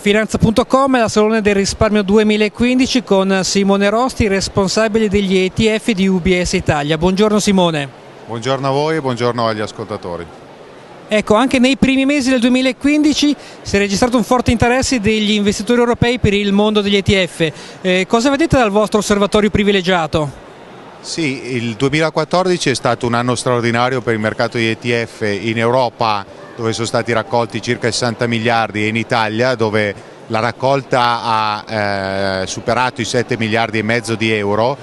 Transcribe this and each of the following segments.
Finanza.com è la Salone del Risparmio 2015 con Simone Rosti, responsabile degli ETF di UBS Italia. Buongiorno Simone. Buongiorno a voi e buongiorno agli ascoltatori. Ecco, anche nei primi mesi del 2015 si è registrato un forte interesse degli investitori europei per il mondo degli ETF. Eh, cosa vedete dal vostro osservatorio privilegiato? Sì, il 2014 è stato un anno straordinario per il mercato di ETF in Europa dove sono stati raccolti circa 60 miliardi e in Italia dove la raccolta ha eh, superato i 7 miliardi e mezzo di euro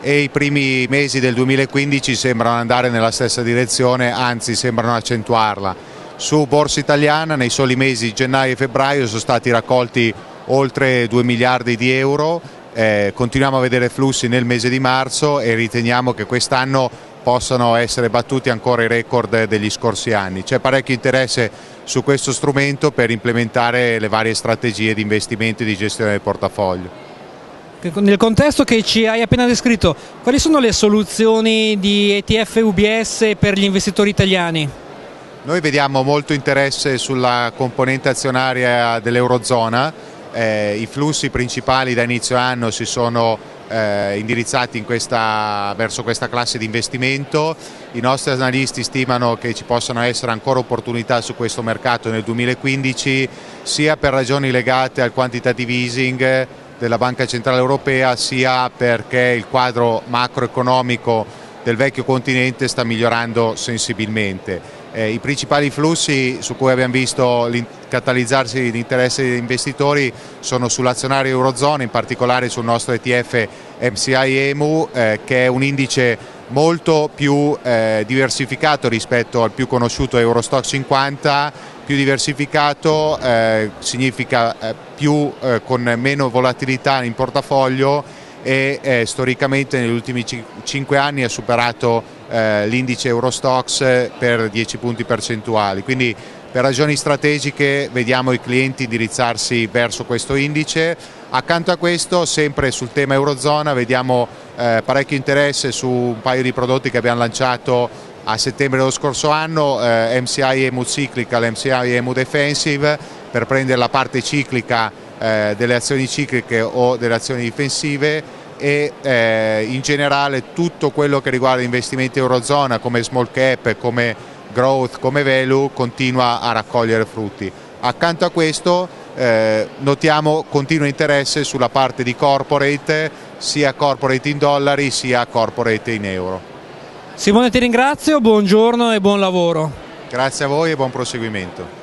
e i primi mesi del 2015 sembrano andare nella stessa direzione, anzi sembrano accentuarla. Su Borsa Italiana nei soli mesi gennaio e febbraio sono stati raccolti oltre 2 miliardi di euro, eh, continuiamo a vedere flussi nel mese di marzo e riteniamo che quest'anno possano essere battuti ancora i record degli scorsi anni. C'è parecchio interesse su questo strumento per implementare le varie strategie di investimento e di gestione del portafoglio. Nel contesto che ci hai appena descritto, quali sono le soluzioni di ETF UBS per gli investitori italiani? Noi vediamo molto interesse sulla componente azionaria dell'Eurozona, eh, i flussi principali da inizio anno si sono eh, indirizzati questa, verso questa classe di investimento. I nostri analisti stimano che ci possano essere ancora opportunità su questo mercato nel 2015 sia per ragioni legate al quantitative easing della Banca Centrale Europea sia perché il quadro macroeconomico del vecchio continente sta migliorando sensibilmente. Eh, I principali flussi su cui abbiamo visto catalizzarsi l'interesse degli investitori sono sull'azionario Eurozona, in particolare sul nostro ETF MCI EMU, eh, che è un indice molto più eh, diversificato rispetto al più conosciuto Eurostock 50, più diversificato eh, significa eh, più eh, con meno volatilità in portafoglio e eh, storicamente negli ultimi 5 anni ha superato l'indice Eurostox per 10 punti percentuali. Quindi per ragioni strategiche vediamo i clienti indirizzarsi verso questo indice. Accanto a questo, sempre sul tema Eurozona, vediamo eh, parecchio interesse su un paio di prodotti che abbiamo lanciato a settembre dello scorso anno, eh, MCI EMU Cyclical, MCI EMU Defensive, per prendere la parte ciclica eh, delle azioni cicliche o delle azioni difensive e eh, in generale tutto quello che riguarda investimenti Eurozona come small cap, come growth, come value continua a raccogliere frutti. Accanto a questo eh, notiamo continuo interesse sulla parte di corporate, sia corporate in dollari sia corporate in euro. Simone ti ringrazio, buongiorno e buon lavoro. Grazie a voi e buon proseguimento.